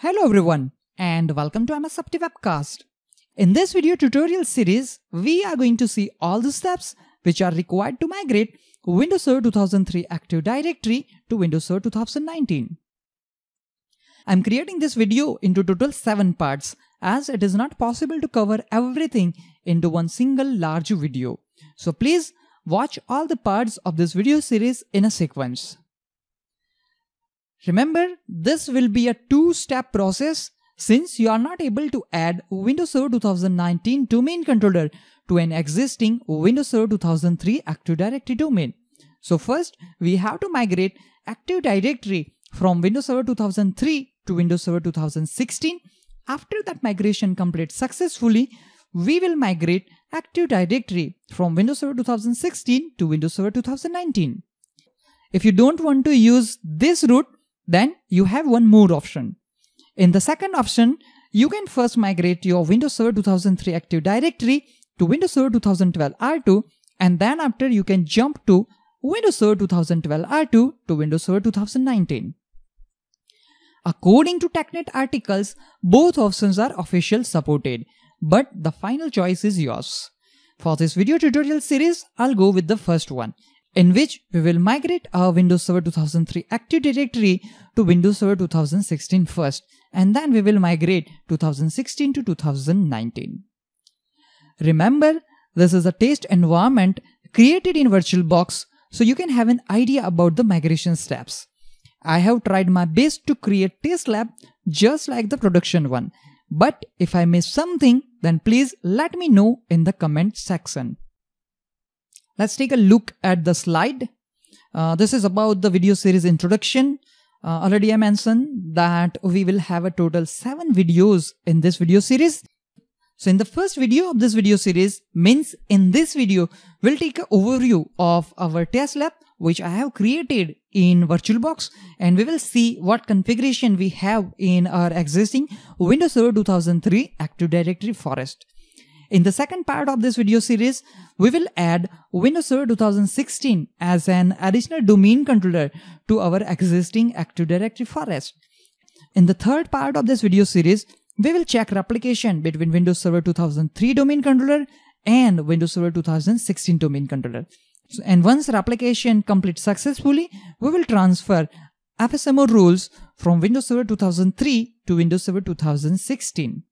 Hello everyone and welcome to MS Webcast. In this video tutorial series, we are going to see all the steps which are required to migrate Windows Server 2003 Active Directory to Windows Server 2019. I'm creating this video into total 7 parts as it is not possible to cover everything into one single large video. So please watch all the parts of this video series in a sequence. Remember, this will be a two-step process since you are not able to add Windows Server 2019 domain controller to an existing Windows Server 2003 Active Directory domain. So first, we have to migrate Active Directory from Windows Server 2003 to Windows Server 2016. After that migration completes successfully, we will migrate Active Directory from Windows Server 2016 to Windows Server 2019. If you don't want to use this route, then you have one more option. In the second option, you can first migrate your Windows Server 2003 Active Directory to Windows Server 2012 R2 and then after you can jump to Windows Server 2012 R2 to Windows Server 2019. According to TechNet articles, both options are official supported, but the final choice is yours. For this video tutorial series, I'll go with the first one in which we will migrate our Windows Server 2003 Active Directory to Windows Server 2016 first, and then we will migrate 2016 to 2019. Remember, this is a test environment created in VirtualBox, so you can have an idea about the migration steps. I have tried my best to create test lab just like the production one, but if I miss something, then please let me know in the comment section. Let's take a look at the slide. Uh, this is about the video series introduction. Uh, already I mentioned that we will have a total seven videos in this video series. So in the first video of this video series means in this video, we'll take an overview of our test lab, which I have created in VirtualBox and we will see what configuration we have in our existing Windows Server 2003 Active Directory Forest. In the second part of this video series, we will add Windows Server 2016 as an additional domain controller to our existing Active Directory forest. In the third part of this video series, we will check replication between Windows Server 2003 domain controller and Windows Server 2016 domain controller. And once replication completes successfully, we will transfer FSMO roles from Windows Server 2003 to Windows Server 2016.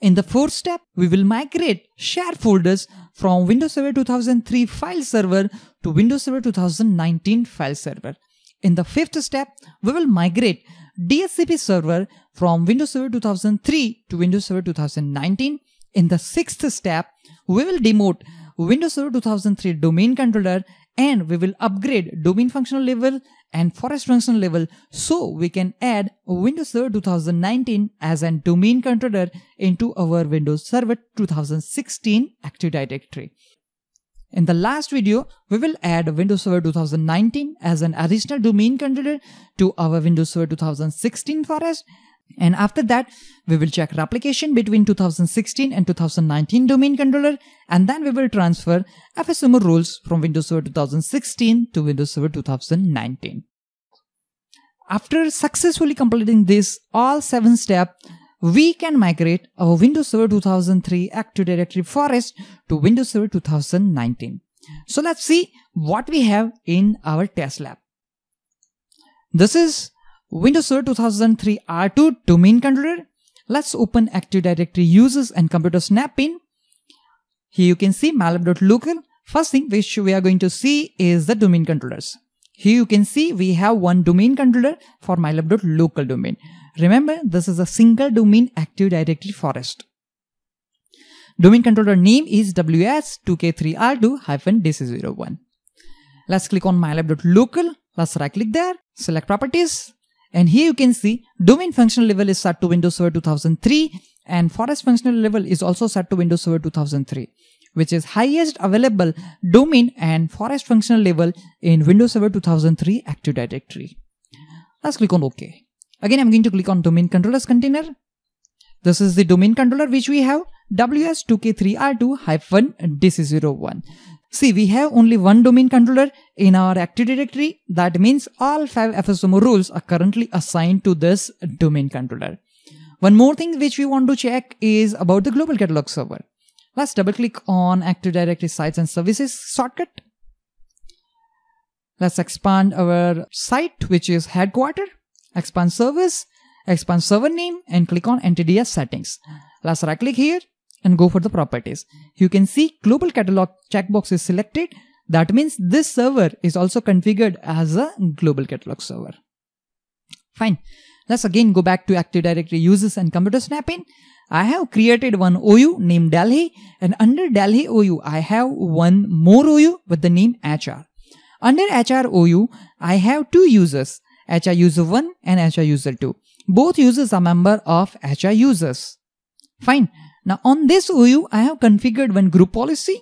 In the fourth step, we will migrate shared folders from Windows Server 2003 file server to Windows Server 2019 file server. In the fifth step, we will migrate DHCP server from Windows Server 2003 to Windows Server 2019. In the sixth step, we will demote Windows Server 2003 domain controller and we will upgrade domain functional level and forest functional level so we can add Windows Server 2019 as a domain controller into our Windows Server 2016 Active Directory. In the last video, we will add Windows Server 2019 as an additional domain controller to our Windows Server 2016 forest and after that, we will check replication between 2016 and 2019 domain controller, and then we will transfer FSMO roles from Windows Server 2016 to Windows Server 2019. After successfully completing this all seven steps, we can migrate our Windows Server 2003 Active Directory forest to Windows Server 2019. So let's see what we have in our test lab. This is Windows Server 2003 R2 domain controller. Let's open Active Directory users and computer snap-in. Here you can see mylab.local. First thing which we are going to see is the domain controllers. Here you can see we have one domain controller for mylab.local domain. Remember, this is a single domain Active Directory forest. Domain controller name is ws2k3r2-dc01. Let's click on mylab.local. Let's right click there, select properties, and here you can see domain functional level is set to Windows Server 2003 and forest functional level is also set to Windows Server 2003 which is highest available domain and forest functional level in Windows Server 2003 Active Directory. Let's click on OK. Again, I'm going to click on domain controllers container. This is the domain controller which we have ws2k3r2-dc01. See, we have only one domain controller in our Active Directory. That means all five FSMO roles are currently assigned to this domain controller. One more thing which we want to check is about the global catalog server. Let's double click on Active Directory sites and services shortcut. Let's expand our site, which is headquarter, expand service, expand server name and click on NTDS settings. Let's right click here and go for the properties. You can see global catalog checkbox is selected. That means this server is also configured as a global catalog server. Fine. Let's again go back to Active Directory users and computer snap-in. I have created one OU named Delhi and under Delhi OU, I have one more OU with the name HR. Under HR OU, I have two users, HR user 1 and HR user 2. Both users are member of HR users. Fine. Now on this OU, I have configured one group policy.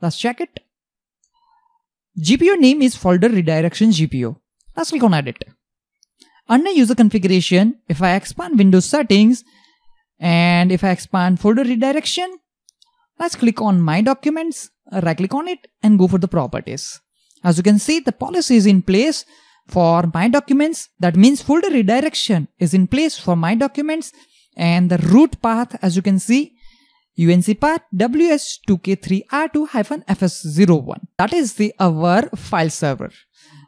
Let's check it. GPO name is folder redirection GPO. Let's click on edit. Under user configuration, if I expand Windows settings and if I expand folder redirection, let's click on my documents, right click on it and go for the properties. As you can see, the policy is in place for my documents. That means folder redirection is in place for my documents and the root path, as you can see, UNC path ws2k3r2-fs01. That is the our file server.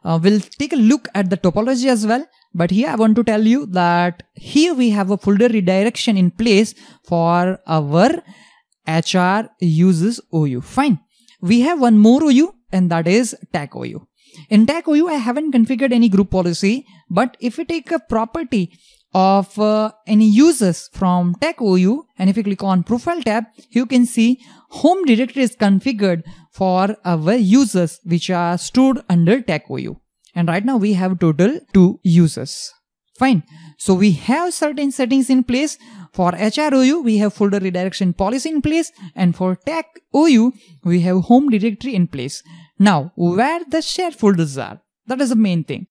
Uh, we'll take a look at the topology as well. But here I want to tell you that here we have a folder redirection in place for our HR uses OU. Fine. We have one more OU and that is tag OU. In tag OU, I haven't configured any group policy, but if we take a property of uh, any users from tag OU and if you click on profile tab, you can see home directory is configured for our users which are stored under tag OU. And right now we have total two users. Fine. So we have certain settings in place. For HROU, we have folder redirection policy in place. And for tag OU, we have home directory in place. Now, where the shared folders are, that is the main thing.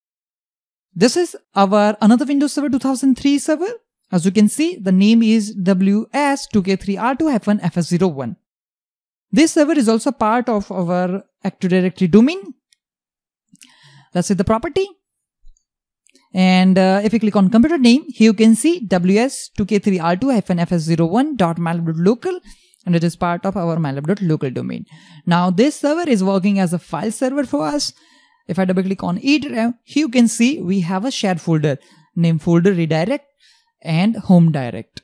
This is our another Windows Server 2003 server. As you can see, the name is WS2K3R2-FS01. This server is also part of our Active Directory domain Let's see the property. And uh, if you click on computer name, here you can see ws2k3r2-fs01.mylab.local and it is part of our mylab.local domain. Now this server is working as a file server for us. If I double click on drive, here uh, you can see we have a shared folder named folder redirect and home direct.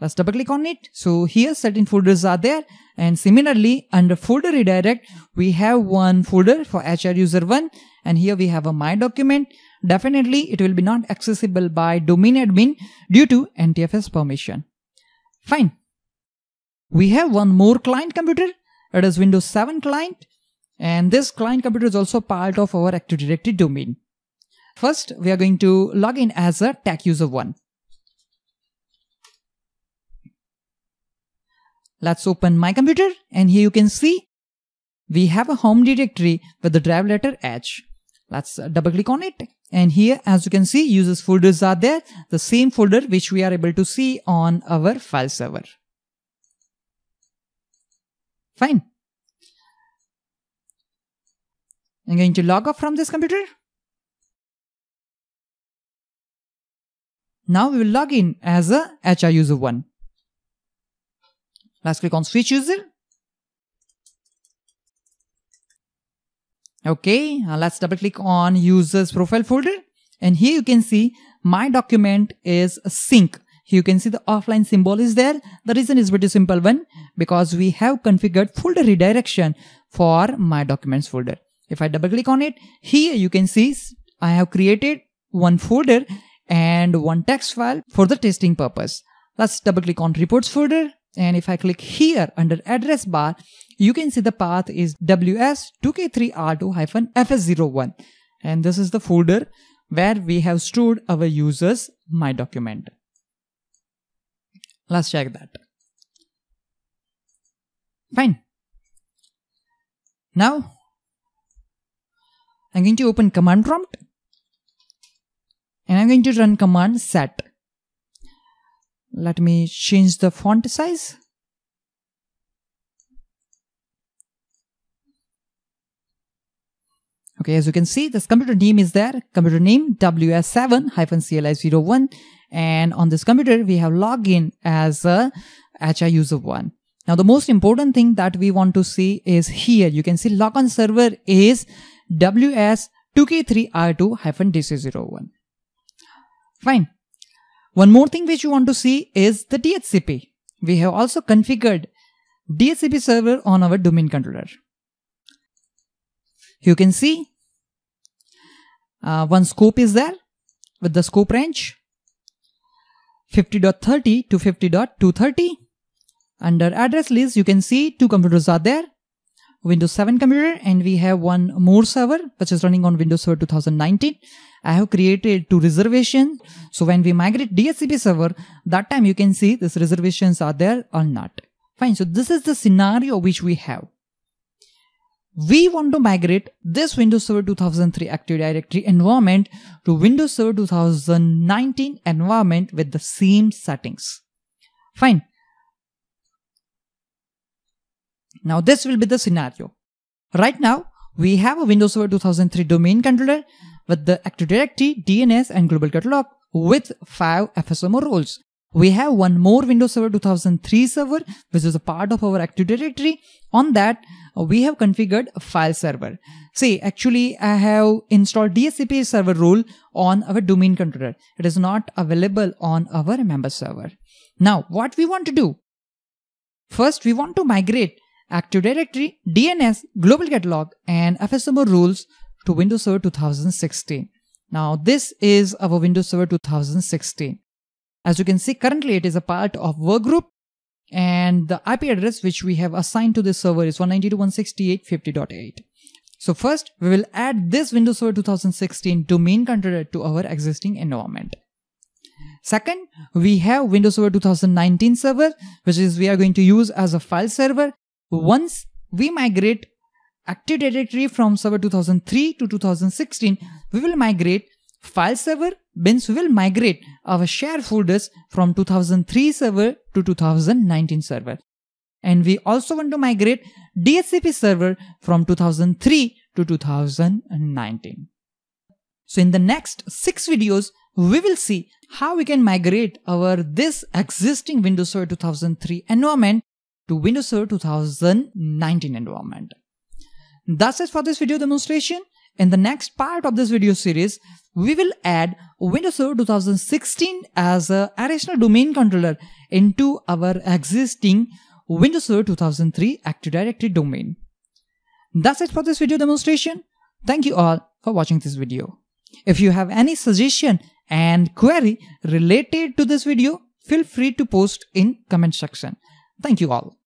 Let's double click on it. So here certain folders are there and similarly under folder redirect, we have one folder for HR user 1 and here we have a my document. Definitely it will be not accessible by domain admin due to NTFS permission. Fine. We have one more client computer. It is Windows 7 client. And this client computer is also part of our Active Directory domain. First, we are going to log in as a tag user 1. Let's open my computer and here you can see we have a home directory with the drive letter H. Let's double click on it. And here, as you can see, users folders are there, the same folder which we are able to see on our file server. Fine. I'm going to log off from this computer. Now we will log in as a HR user 1. Let's click on switch user. Okay, uh, let's double click on users profile folder. And here you can see my document is sync. You can see the offline symbol is there. The reason is pretty simple one because we have configured folder redirection for my documents folder. If I double click on it, here you can see I have created one folder and one text file for the testing purpose. Let's double click on reports folder. And if I click here under address bar, you can see the path is ws2k3r2-fs01 and this is the folder where we have stored our users my document. Let's check that. Fine. Now I'm going to open command prompt and I'm going to run command set. Let me change the font size Okay, as you can see, this computer name is there. Computer name WS7-CLI01. And on this computer, we have login as a HR user one. Now, the most important thing that we want to see is here. You can see logon server is WS2K3R2-DC01. Fine. One more thing which you want to see is the DHCP. We have also configured DHCP server on our domain controller. You can see uh, one scope is there with the scope range 50.30 to 50.230. Under address list, you can see two computers are there. Windows 7 computer and we have one more server which is running on Windows Server 2019. I have created two reservations. So when we migrate DHCP server, that time you can see these reservations are there or not. Fine. So this is the scenario which we have. We want to migrate this Windows Server 2003 Active Directory environment to Windows Server 2019 environment with the same settings. Fine. Now this will be the scenario. Right now, we have a Windows Server 2003 domain controller with the Active Directory, DNS and Global Catalog with 5 FSMO roles. We have one more Windows Server 2003 server, which is a part of our Active Directory. On that, we have configured a file server. See, actually, I have installed DHCP server role on our domain controller. It is not available on our member server. Now, what we want to do? First, we want to migrate Active Directory, DNS, Global Catalog, and FSMO roles to Windows Server 2016. Now, this is our Windows Server 2016. As you can see, currently it is a part of workgroup and the IP address which we have assigned to this server is 192.168.50.8. So first, we will add this Windows Server 2016 domain controller to our existing environment. Second, we have Windows Server 2019 server, which is we are going to use as a file server. Once we migrate Active Directory from server 2003 to 2016, we will migrate file server means we will migrate our share folders from 2003 server to 2019 server. And we also want to migrate DHCP server from 2003 to 2019. So in the next six videos, we will see how we can migrate our this existing Windows Server 2003 environment to Windows Server 2019 environment. That's it for this video demonstration. In the next part of this video series, we will add Windows Server 2016 as an additional domain controller into our existing Windows Server 2003 Active Directory domain. That's it for this video demonstration. Thank you all for watching this video. If you have any suggestion and query related to this video, feel free to post in comment section. Thank you all.